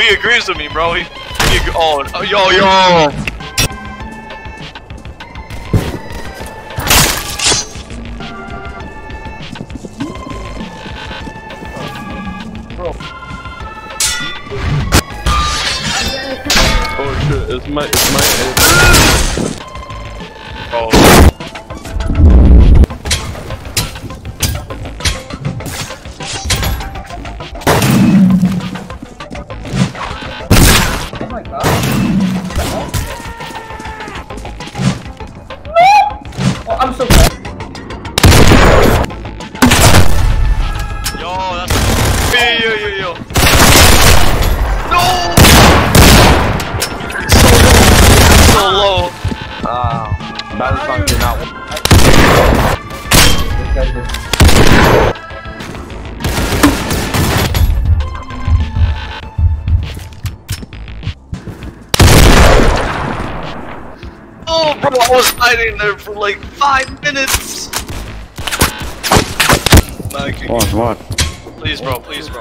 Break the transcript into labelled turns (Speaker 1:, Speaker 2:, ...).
Speaker 1: He agrees with me, bro. He, he oh, yo, yo.
Speaker 2: Oh shit, it's my, it's my,
Speaker 1: Oh, bro, I was hiding there for like five minutes. Mikey,
Speaker 2: What, what?
Speaker 1: please, bro, please,
Speaker 3: bro.